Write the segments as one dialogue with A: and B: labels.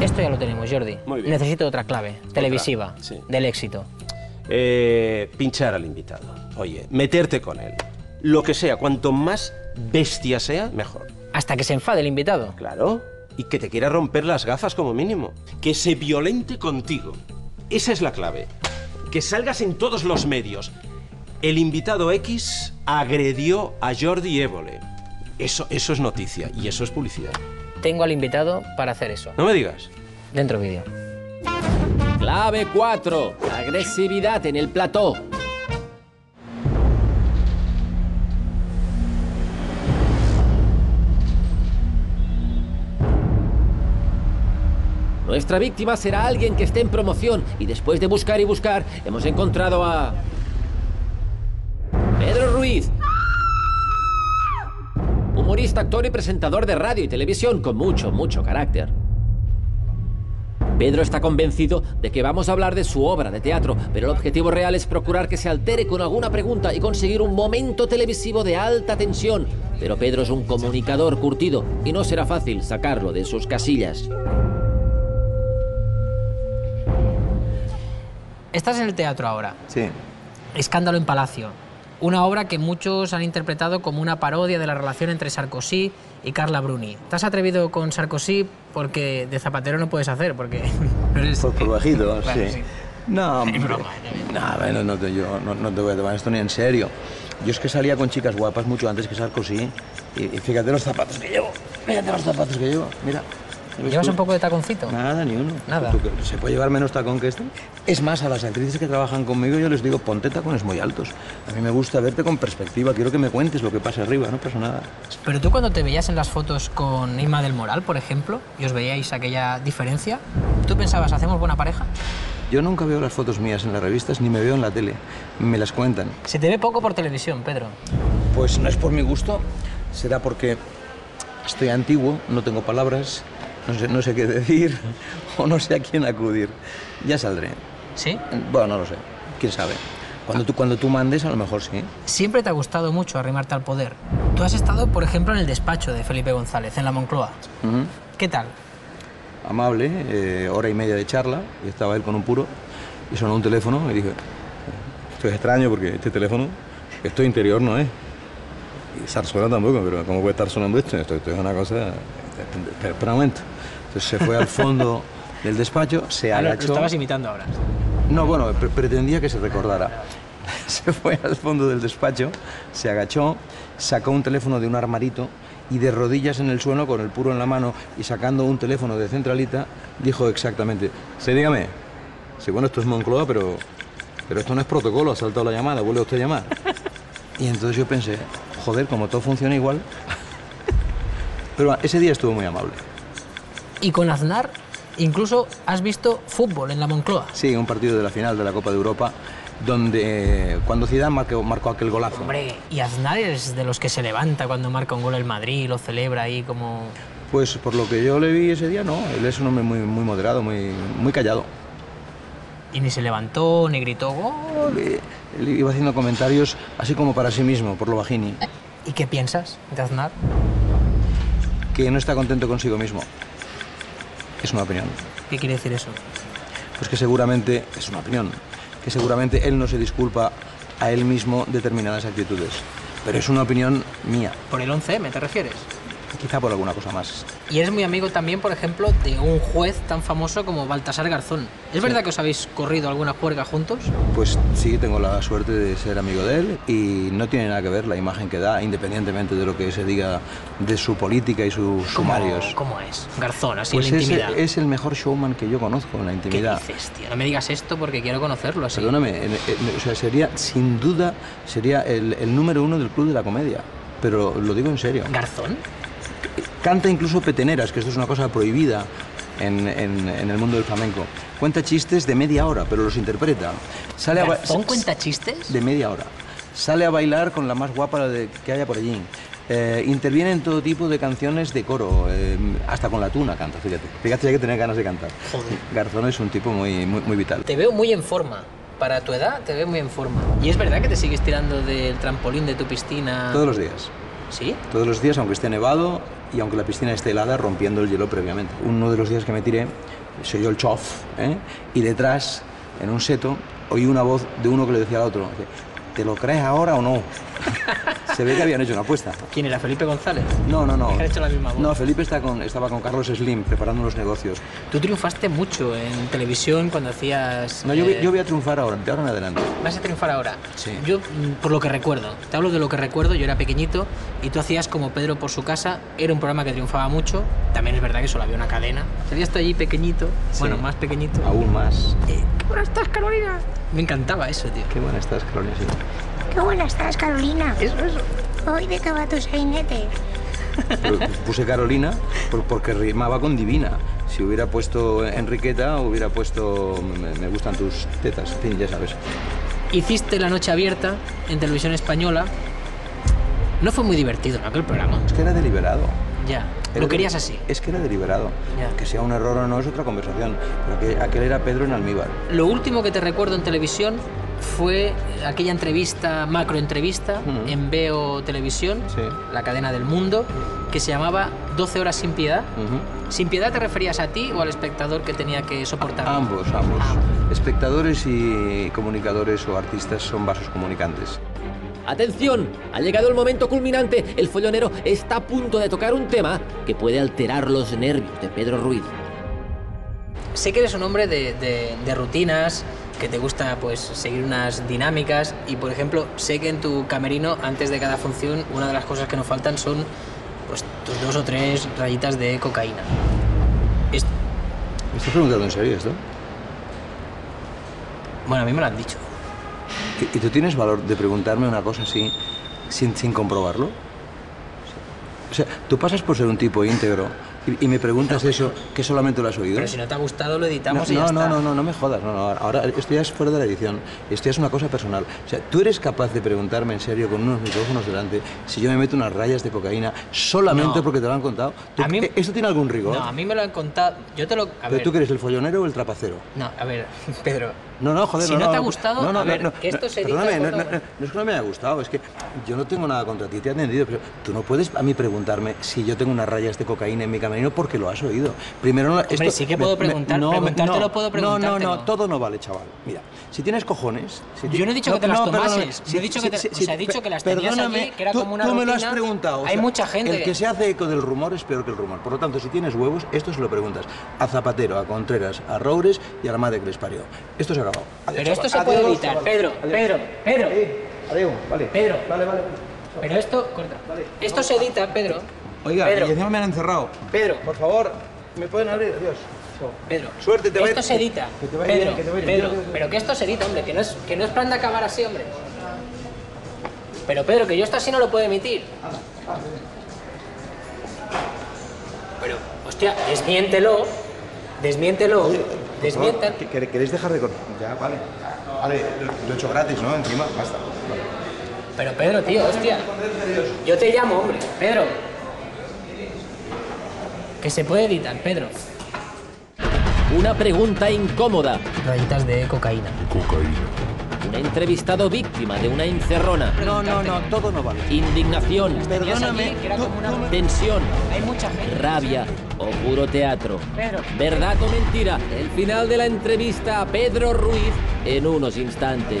A: Esto ya lo tenemos, Jordi.
B: Muy bien.
A: Necesito otra clave, televisiva,
B: sí.
A: del éxito.
B: Eh, pinchar al invitado. Oye, meterte con él. Lo que sea, cuanto más bestia sea, mejor.
A: Hasta que se enfade el invitado.
B: Claro. Y que te quiera romper las gafas como mínimo. Que se violente contigo. Esa es la clave. Que salgas en todos los medios. El invitado X agredió a Jordi Évole. Eso, eso es noticia y eso es publicidad.
A: Tengo al invitado para hacer eso.
B: No me digas.
A: Dentro vídeo.
C: Clave 4. Agresividad en el plató. Nuestra víctima será alguien que esté en promoción y después de buscar y buscar hemos encontrado a... Pedro Ruiz. Humorista, actor y presentador de radio y televisión con mucho, mucho carácter. Pedro está convencido de que vamos a hablar de su obra de teatro, pero el objetivo real es procurar que se altere con alguna pregunta y conseguir un momento televisivo de alta tensión. Pero Pedro es un comunicador curtido y no será fácil sacarlo de sus casillas.
A: Estás en el teatro ahora.
D: Sí.
A: Escándalo en Palacio. Una obra que muchos han interpretado como una parodia de la relación entre Sarkozy y Carla Bruni. ¿Te has atrevido con Sarkozy porque de zapatero no puedes hacer? Porque no eres...
D: Por, por bajito,
A: Claro,
D: sí.
A: sí.
D: No, hombre.
A: broma, ¿no?
D: No, bueno, no te, yo no, no te voy a tomar esto ni en serio. Yo es que salía con chicas guapas mucho antes que Sarkozy. Y, y fíjate los zapatos que llevo. Fíjate los zapatos que llevo. Mira. ¿Ves
A: ¿Llevas
D: tú?
A: un poco de taconcito?
D: Nada, ni uno.
A: Nada.
D: ¿Se puede llevar menos tacón que este? Es más, a las actrices que trabajan conmigo yo les digo, ponte tacones muy altos. A mí me gusta verte con perspectiva. Quiero que me cuentes lo que pasa arriba, no pasa nada.
A: Pero tú cuando te veías en las fotos con Inma del Moral, por ejemplo, y os veíais aquella diferencia, ¿tú pensabas, hacemos buena pareja?
D: Yo nunca veo las fotos mías en las revistas ni me veo en la tele. Me las cuentan.
A: Se te ve poco por televisión, Pedro.
D: Pues no es por mi gusto, será porque estoy antiguo, no tengo palabras, no sé, no sé qué decir o no sé a quién acudir. Ya saldré.
A: ¿Sí?
D: Bueno, no lo sé, quién sabe. Cuando tú, cuando tú mandes, a lo mejor sí.
A: Siempre te ha gustado mucho arrimarte al poder. Tú has estado, por ejemplo, en el despacho de Felipe González, en la Moncloa.
D: Ujú.
A: ¿Qué tal?
D: Amable, eh, hora y media de charla, y estaba él con un puro, y sonó un teléfono, y dije, esto es extraño porque este teléfono, esto interior no es. Y zarzuela tampoco, pero ¿cómo puede estar sonando esto? Esto, esto es una cosa... Espera un momento. Entonces se fue al fondo del despacho, se
A: Ah,
D: agachó...
A: Lo estabas imitando ahora.
D: No, bueno, pre- pretendía que se recordara. Se fue al fondo del despacho, se agachó, sacó un teléfono de un armarito y de rodillas en el suelo, con el puro en la mano y sacando un teléfono de centralita, dijo exactamente, sí, dígame, sí, bueno, esto es Moncloa, pero, pero esto no es protocolo, ha saltado la llamada, vuelve usted a llamar. Y entonces yo pensé, joder, como todo funciona igual. Pero ese día estuvo muy amable.
A: Y con Aznar, incluso has visto fútbol en la Moncloa.
D: Sí, un partido de la final de la Copa de Europa, donde eh, cuando Zidane marcó, marcó aquel golazo.
A: Hombre, y Aznar es de los que se levanta cuando marca un gol el Madrid lo celebra ahí como...
D: Pues por lo que yo le vi ese día, no. Él es un hombre muy, muy moderado, muy, muy callado.
A: Y ni se levantó, ni gritó gol.
D: Él, él iba haciendo comentarios así como para sí mismo, por lo bajini,
A: ¿Y qué piensas de Aznar?
D: que no está contento consigo mismo. Es una opinión.
A: ¿Qué quiere decir eso?
D: Pues que seguramente, es una opinión, que seguramente él no se disculpa a él mismo determinadas actitudes. Pero es una opinión mía,
A: ¿Por el 11M te refieres?
D: Quizá por alguna cosa más.
A: Y eres muy amigo también, por ejemplo, de un juez tan famoso como Baltasar Garzón. ¿Es verdad que os habéis corrido alguna juerga juntos?
D: Pues sí, tengo la suerte de ser amigo de él y no tiene nada que ver la imagen que da, independientemente de lo que se diga de su política y sus sumarios.
A: ¿Cómo, cómo es? Garzón, así
D: Pues
A: en la
D: es,
A: intimidad.
D: es el mejor showman que yo conozco en la
A: ¿Qué
D: intimidad.
A: dices, tío? No me digas esto porque quiero conocerlo así.
D: Perdóname, en- en- o sea, sería, sin duda, sería el, el número uno del club de la comedia. Pero lo digo en serio.
A: ¿Garzón?
D: Canta incluso peteneras, que esto es una cosa prohibida en, en- en el mundo del flamenco. Cuenta chistes de media hora, pero los interpreta. Sale a
A: ¿Garzón cuenta chistes?
D: de media hora. Sale a bailar con la más guapa de- que haya por allí. Eh, interviene en todo tipo de canciones de coro, eh, hasta con la tuna canta, fíjate. Fíjate ya que tenía ganas de cantar.
A: Joder.
D: Garzón es un tipo muy, muy, muy vital.
A: Te veo muy en forma. Para tu edad te veo muy en forma. ¿Y es verdad que te sigues tirando del trampolín de tu piscina?
D: Todos los días.
A: ¿Sí?
D: Todos los días, aunque esté nevado, y aunque la piscina esté helada, rompiendo el hielo previamente. Uno de los días que me tiré, soy yo el chof, ¿eh? y detrás, en un seto, oí una voz de uno que le decía al otro, ¿te lo crees ahora o no? Se ve que habían hecho una apuesta.
A: ¿Quién era? ¿Felipe González?
D: No, no, no.
A: Hecho la misma.
D: No, Felipe está con, estaba con Carlos Slim preparando los negocios.
A: Tú triunfaste mucho en televisión cuando hacías...
D: No, yo, voy-
A: eh,
D: yo voy a triunfar ahora, de ahora en adelante.
A: Vas a triunfar ahora.
D: Sí.
A: Yo, mm, por lo que recuerdo, te hablo de lo que recuerdo, yo era pequeñito y tú hacías como Pedro por su casa, era un programa que triunfaba mucho, también es verdad que solo había una cadena. Salías tú allí pequeñito,
D: Sí.
A: bueno, más pequeñito.
D: Aún más.
A: Eh, ¡Qué buena estás, Carolina! Me encantaba eso, tío.
D: Qué buena estás, Carolina. sí.
E: Qué buena estás, Carolina.
A: Eso, eso.
E: Hoy de cava tu sainete.
D: Puse Carolina por- porque rimaba con divina. Si hubiera puesto Enriqueta, hubiera puesto me, me gustan tus tetas. En fin, ya sabes.
A: Hiciste La Noche Abierta en televisión española. No fue muy divertido, ¿no? Aquel programa.
D: Es que era deliberado.
A: Ya.
D: Era
A: Lo querías así.
D: Es que era deliberado.
A: Ya.
D: Que sea un error o no es otra conversación. Pero que aquel era Pedro en almíbar.
A: Lo último que te recuerdo en televisión fue aquella entrevista, macro entrevista,
D: Ujú.
A: en Veo Televisión,
D: Sí.
A: la cadena del mundo, que se llamaba 12 horas sin piedad. ¿Sin piedad te referías a ti o al espectador que tenía que soportar?
D: Ambos, ambos.
A: Ah.
D: Espectadores y comunicadores o artistas son vasos comunicantes.
C: Atención, ha llegado el momento culminante. El follonero está a punto de tocar un tema que puede alterar los nervios de Pedro Ruiz.
A: Sé que eres un hombre de, de- de rutinas, que te gusta pues seguir unas dinámicas y por ejemplo sé que en tu camerino antes de cada función una de las cosas que nos faltan son pues tus dos o tres rayitas de cocaína. Es-
D: ¿Me estás preguntando en serio esto?
A: bueno, a mí me lo han dicho.
D: ¿Y, y tú tienes valor de preguntarme una cosa así sin, sin comprobarlo? O sea, tú pasas por ser un tipo íntegro y, y me preguntas eso que solamente lo has oído.
A: Pero si no te ha gustado lo
D: No,
A: editamos y
D: no,
A: ya
D: no,
A: está.
D: no, no, no me jodas. No, no, ahora esto ya es fuera de la edición. Esto ya es una cosa personal. O sea, tú eres capaz de preguntarme en serio con unos micrófonos delante si yo me meto unas rayas de cocaína solamente
A: No.
D: porque te lo han contado. ¿Tú-
A: A mí-
D: ¿Esto tiene algún rigor?
A: No, a mí me lo han contado. Yo te lo. A
D: ¿Pero
A: ver.
D: tú que eres el follonero o el trapacero?
A: No, a ver, Pedro.
D: No, no, joder,
A: Si
D: no,
A: no te ha
D: no,
A: gustado,
D: no, no,
A: a ver,
D: no,
A: que esto
D: no,
A: se edita
D: perdóname, no, no, no, no es que no me haya gustado, es que yo no tengo nada contra ti, te he atendido, pero tú no puedes a mí preguntarme si yo tengo unas rayas de cocaína en mi camerino porque lo has oído. Primero, no, esto,
A: sí que puedo preguntar, preguntártelo puedo
D: No, no,
A: preguntártelo.
D: no, todo no vale, chaval. Mira, si tienes cojones... si
A: Yo no he dicho que te las tomases, yo he dicho que te- o sea, he dicho que las tenías allí, que era
D: tú,
A: como una
D: tú me lo has preguntado.
A: Hay mucha gente
D: El
A: que-
D: se hace eco del rumor es peor que el rumor. Por lo tanto, si tienes huevos, esto se lo preguntas a Zapatero, a Contreras, a Roures y a la madre que les parió. Esto se ha acabado. Adiós,
A: Pero esto
D: chaval.
A: se puede
D: Adiós,
A: evitar.
D: chaval.
A: Pedro,
D: Adiós.
A: Pedro, Pedro.
D: Adiós, vale.
A: Pedro.
D: Vale, vale.
A: Pero esto. corta. Esto se edita, Pedro.
D: Oiga,
A: Pedro.
D: y encima me han encerrado.
A: Pedro,
D: Por favor, ¿me pueden abrir? Adiós.
A: Pedro.
D: Suerte, te va
A: Esto se edita.
D: que te vaya
A: Pedro,
D: bien, que te vaya bien.
A: Pedro,
D: Adiós, adiós.
A: pero que esto se edita, hombre, que no es, que no es plan de acabar así, hombre. Pero Pedro, que yo esto así no lo puedo emitir. Pero, hostia, desmiéntelo. Desmiéntelo. Desmiéntelo.
D: ¿Qué- qué- ¿Queréis dejar de cortar? Ya, vale. Vale, lo, lo he hecho gratis, ¿no? Encima, basta. Vale.
A: Pero Pedro, tío, hostia. Yo te llamo, hombre. Pedro. Que se puede editar, Pedro.
C: Una pregunta incómoda.
A: Rayitas de cocaína.
C: Un entrevistado víctima de una encerrona.
D: No, no, no, todo no vale.
C: Indignación,
D: Perdóname,
C: tensión,
A: Hay mucha gente.
C: rabia o puro teatro.
A: Pedro.
C: ¿Verdad o mentira? El final de la entrevista a Pedro Ruiz en unos instantes.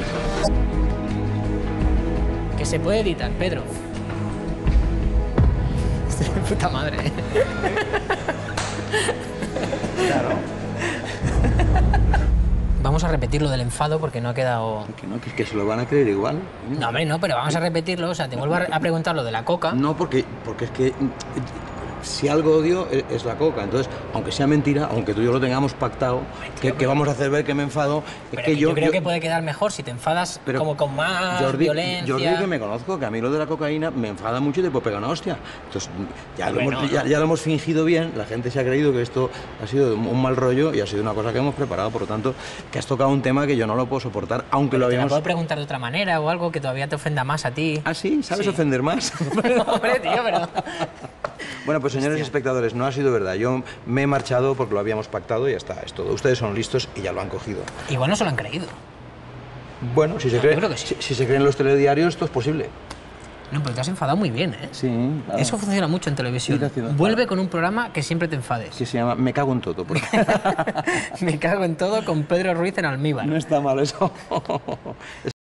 A: Que se puede editar, Pedro. Puta madre. Vamos a repetir lo del enfado porque no ha quedado.
D: Que no, que, que se lo van a creer igual.
A: No, hombre, no, pero vamos a repetirlo. O sea, te vuelvo a, a preguntar lo de la coca.
D: No, porque, porque es que si algo odio es, es la coca. Entonces, aunque sea mentira, aunque tú y yo lo tengamos pactado, que, que vamos a hacer ver que me enfado, es
A: Pero
D: que
A: que
D: yo,
A: yo, creo
D: yo-
A: que puede quedar mejor si te enfadas
D: pero
A: como con más
D: Jordi,
A: violencia.
D: Jordi, que me conozco, que a mí lo de la cocaína me enfada mucho y te puedo pegar una hostia. Entonces, ya, lo, hemos, ya, ya lo hemos fingido bien, la gente se ha creído que esto ha sido un mal rollo y ha sido una cosa que hemos preparado. Por lo tanto, que has tocado un tema que yo no lo puedo soportar, aunque lo
A: Te la
D: habíamos...
A: puedo preguntar de otra manera o algo que todavía te ofenda más a ti.
D: ¿Ah, sí? ¿Sabes
A: Sí.
D: ofender más?
A: Hombre, tío, pero.
D: Bueno, pues señores Hostia. espectadores, no ha sido verdad. Yo me he marchado porque lo habíamos pactado y ya está. Es todo. Ustedes son listos y ya lo han cogido.
A: Igual no se lo han creído.
D: Bueno, si se,
A: no,
D: cree,
A: sí.
D: si, si, se creen los telediarios, esto es posible.
A: No, pero te has enfadado muy bien, ¿eh?
D: Sí, claro.
A: Eso funciona mucho en televisión.
D: Sí,
A: Vuelve claro. con un programa que siempre te enfades.
D: Que se llama Me cago en todo.
A: Me cago en todo con Pedro Ruiz en Almíbar.
D: No está mal eso.